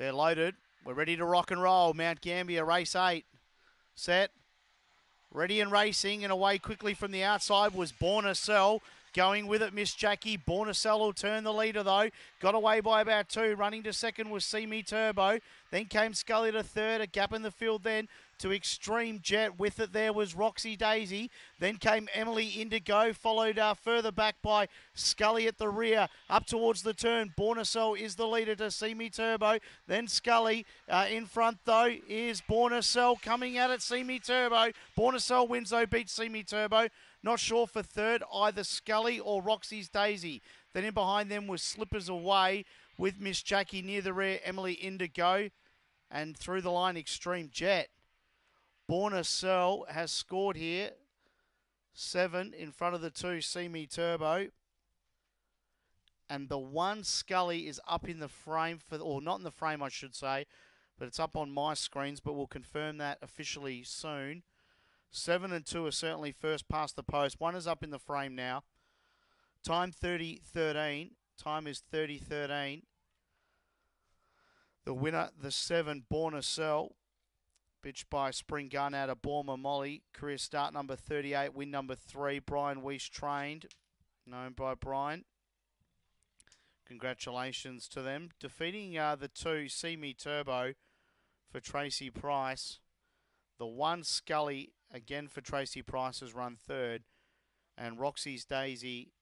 They're loaded. We're ready to rock and roll. Mount Gambier, race eight. Set. Ready and racing and away quickly from the outside was Borna Cell. Going with it, Miss Jackie. Bornacell will turn the leader, though. Got away by about two. Running to second was Me Turbo. Then came Scully to third. A gap in the field then to Extreme Jet. With it there was Roxy Daisy. Then came Emily Indigo, followed uh, further back by Scully at the rear. Up towards the turn, Bornacell is the leader to Me Turbo. Then Scully uh, in front, though, is Bornacell coming at it. See Me Turbo. Bornacell wins, though, beats Me Turbo. Not sure for third, either Scully or Roxy's Daisy. Then in behind them was Slippers Away with Miss Jackie near the rear, Emily Indigo. And through the line, Extreme Jet. Borna Cell has scored here. Seven in front of the two, See Me Turbo. And the one Scully is up in the frame for, or not in the frame, I should say, but it's up on my screens. But we'll confirm that officially soon. Seven and two are certainly first past the post. One is up in the frame now. Time 30 13. Time is 30 13. The winner, the seven, Borna Cell. Bitch by Spring Gun out of Borma Molly. Career start number 38, win number three. Brian Weiss trained, known by Brian. Congratulations to them. Defeating uh, the two, See Me Turbo for Tracy Price. The one Scully again for Tracy Price has run third. And Roxy's Daisy